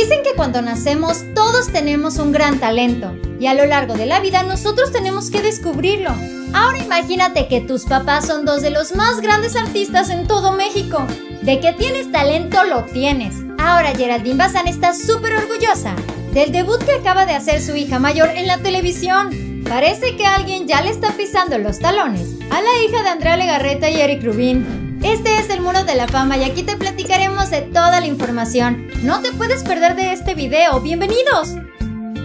Dicen que cuando nacemos todos tenemos un gran talento y a lo largo de la vida nosotros tenemos que descubrirlo. Ahora imagínate que tus papás son dos de los más grandes artistas en todo México. De que tienes talento, lo tienes. Ahora Geraldine Bazán está súper orgullosa del debut que acaba de hacer su hija mayor en la televisión. Parece que alguien ya le está pisando los talones a la hija de Andrea Legarreta y Eric Rubin. Este es el Muro de la Fama y aquí te platicaremos de toda la información. No te puedes perder de este video. ¡Bienvenidos!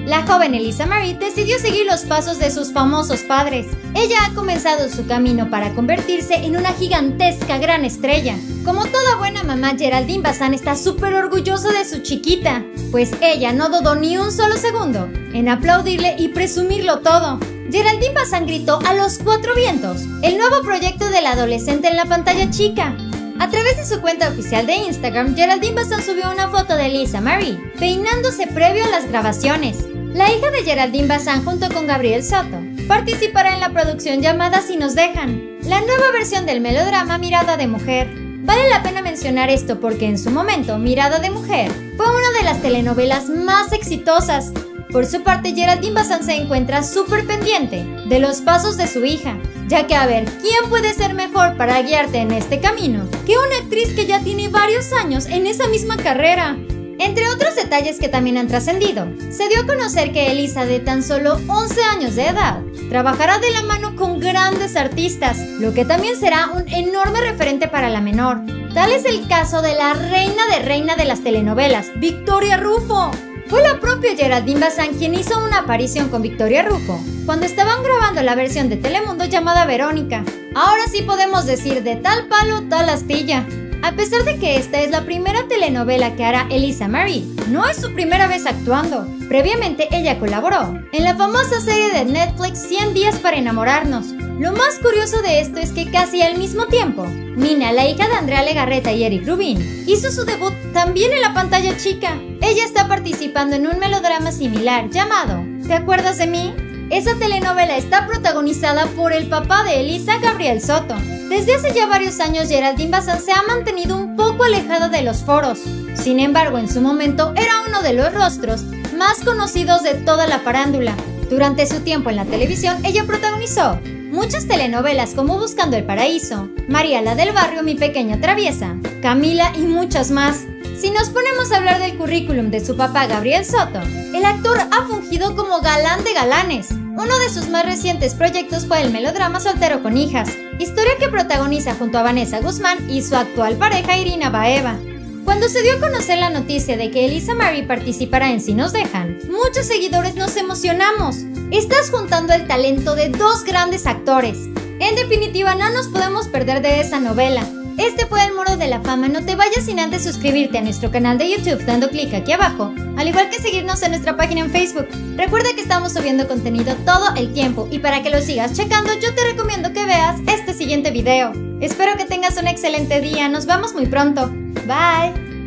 La joven Elisa Marie decidió seguir los pasos de sus famosos padres. Ella ha comenzado su camino para convertirse en una gigantesca gran estrella. Como toda mamá, Geraldine Bazán está súper orgullosa de su chiquita, pues ella no dudó ni un solo segundo en aplaudirle y presumirlo todo. Geraldine Bazán gritó a los cuatro vientos, el nuevo proyecto del adolescente en la pantalla chica. A través de su cuenta oficial de Instagram, Geraldine Bazán subió una foto de Lisa Marie, peinándose previo a las grabaciones. La hija de Geraldine Bazán junto con Gabriel Soto participará en la producción llamada Si nos dejan, la nueva versión del melodrama Mirada de Mujer. Vale la pena mencionar esto porque en su momento Mirada de Mujer fue una de las telenovelas más exitosas por su parte, Geraldine Bazán se encuentra súper pendiente de los pasos de su hija, ya que a ver, ¿quién puede ser mejor para guiarte en este camino que una actriz que ya tiene varios años en esa misma carrera? Entre otros detalles que también han trascendido, se dio a conocer que Elisa, de tan solo 11 años de edad, trabajará de la mano con grandes artistas, lo que también será un enorme referente para la menor. Tal es el caso de la reina de reina de las telenovelas, Victoria Rufo. Fue la propia Geraldine Bazán quien hizo una aparición con Victoria Rufo cuando estaban grabando la versión de Telemundo llamada Verónica. Ahora sí podemos decir de tal palo, tal astilla. A pesar de que esta es la primera telenovela que hará Elisa Marie, no es su primera vez actuando. Previamente ella colaboró en la famosa serie de Netflix 100 días para enamorarnos. Lo más curioso de esto es que casi al mismo tiempo, Mina, la hija de Andrea Legarreta y Eric Rubin, hizo su debut también en la pantalla chica. Ella está participando en un melodrama similar llamado ¿Te acuerdas de mí? Esa telenovela está protagonizada por el papá de Elisa, Gabriel Soto. Desde hace ya varios años, Geraldine Bazán se ha mantenido un poco alejada de los foros. Sin embargo, en su momento era uno de los rostros más conocidos de toda la farándula. Durante su tiempo en la televisión, ella protagonizó muchas telenovelas como Buscando el Paraíso, María la del Barrio, Mi Pequeña Traviesa, Camila y muchas más. Si nos ponemos a hablar del currículum de su papá Gabriel Soto, el actor ha fungido como galán de galanes. Uno de sus más recientes proyectos fue el melodrama Soltero con hijas, historia que protagoniza junto a Vanessa Guzmán y su actual pareja Irina Baeva. Cuando se dio a conocer la noticia de que Elisa Marie participará en Si nos dejan, muchos seguidores nos emocionamos. Estás juntando el talento de dos grandes actores. En definitiva, no nos podemos perder de esa novela. Este fue el Muro de la Fama. No te vayas sin antes suscribirte a nuestro canal de YouTube dando clic aquí abajo, al igual que seguirnos en nuestra página en Facebook. Recuerda que estamos subiendo contenido todo el tiempo y para que lo sigas checando yo te recomiendo que veas este siguiente video. Espero que tengas un excelente día. Nos vemos muy pronto. Bye.